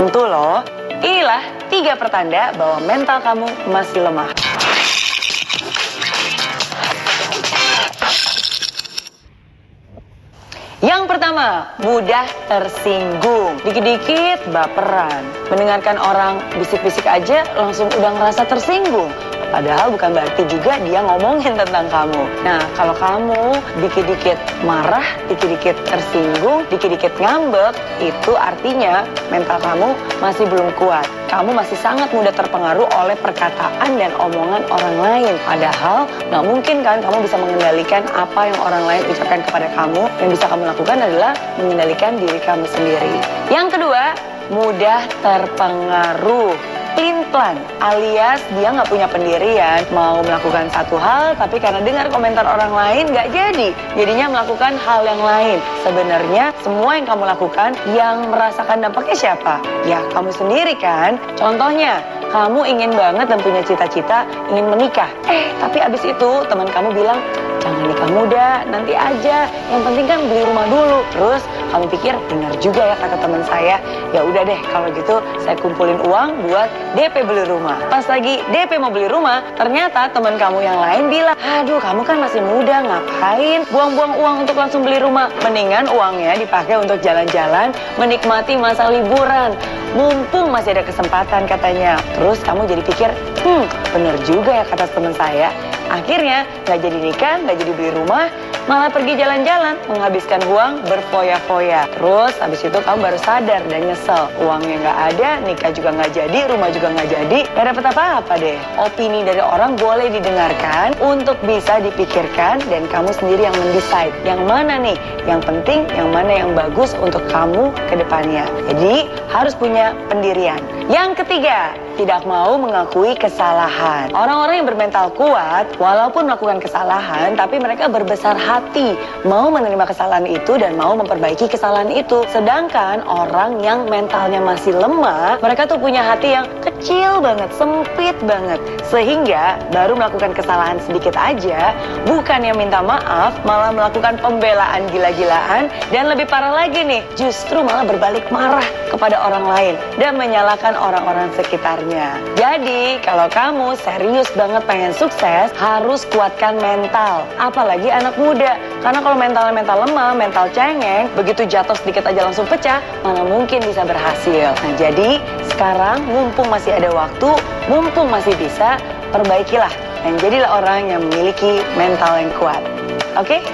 Tentu loh, inilah tiga pertanda bahwa mental kamu masih lemah. Yang pertama, mudah tersinggung. Dikit-dikit baperan. Mendengarkan orang bisik-bisik aja langsung udah ngerasa tersinggung. Padahal bukan berarti juga dia ngomongin tentang kamu. Nah, kalau kamu dikit-dikit marah, dikit-dikit tersinggung, dikit-dikit ngambek, itu artinya mental kamu masih belum kuat. Kamu masih sangat mudah terpengaruh oleh perkataan dan omongan orang lain. Padahal nggak mungkin kan kamu bisa mengendalikan apa yang orang lain ucapkan kepada kamu. Yang bisa kamu lakukan adalah mengendalikan diri kamu sendiri. Yang kedua, mudah terpengaruh pelin-pelan alias dia nggak punya pendirian mau melakukan satu hal tapi karena dengar komentar orang lain nggak jadi. Jadinya melakukan hal yang lain. Sebenarnya semua yang kamu lakukan yang merasakan dampaknya siapa? Ya kamu sendiri kan? Contohnya kamu ingin banget dan punya cita-cita ingin menikah. Eh tapi abis itu teman kamu bilang jangan nikah muda nanti aja. Yang penting kan beli rumah dulu. Terus kamu pikir benar juga ya kata teman saya. Ya udah deh kalau gitu saya kumpulin uang buat DP beli rumah. Pas lagi DP mau beli rumah ternyata teman kamu yang lain bilang aduh kamu kan masih muda ngapain buang-buang uang untuk langsung beli rumah? Mendingan uangnya dipakai untuk jalan-jalan menikmati masa liburan. Mumpung masih ada kesempatan katanya. Terus kamu jadi pikir hmm bener juga ya kata teman saya akhirnya nggak jadi nikah nggak jadi beli rumah malah pergi jalan-jalan menghabiskan uang berfoya-foya. Terus habis itu kamu baru sadar dan nyesel uangnya nggak ada nikah juga nggak jadi rumah juga nggak jadi nggak dapet apa-apa deh. Opini dari orang boleh didengarkan untuk bisa dipikirkan dan kamu sendiri yang mendesain yang mana nih yang penting yang mana yang bagus untuk kamu ke depannya. Jadi harus punya pendirian. Yang ketiga tidak mau mengakui kesalahan. Orang-orang yang bermental kuat, walaupun melakukan kesalahan, tapi mereka berbesar hati, mau menerima kesalahan itu dan mau memperbaiki kesalahan itu. Sedangkan orang yang mentalnya masih lemah, mereka tuh punya hati yang kecil banget, sempit banget, sehingga baru melakukan kesalahan sedikit aja, bukan yang minta maaf, malah melakukan pembelaan gila-gilaan, dan lebih parah lagi nih, justru malah berbalik marah kepada orang lain dan menyalahkan orang-orang sekitarnya. Jadi, kalau kamu serius banget pengen sukses, harus kuatkan mental. Apalagi anak muda. Karena kalau mentalnya mental lemah, mental cengeng, begitu jatuh sedikit aja langsung pecah, mana mungkin bisa berhasil. Nah, jadi sekarang mumpung masih ada waktu, mumpung masih bisa, perbaikilah dan jadilah orang yang memiliki mental yang kuat. Oke?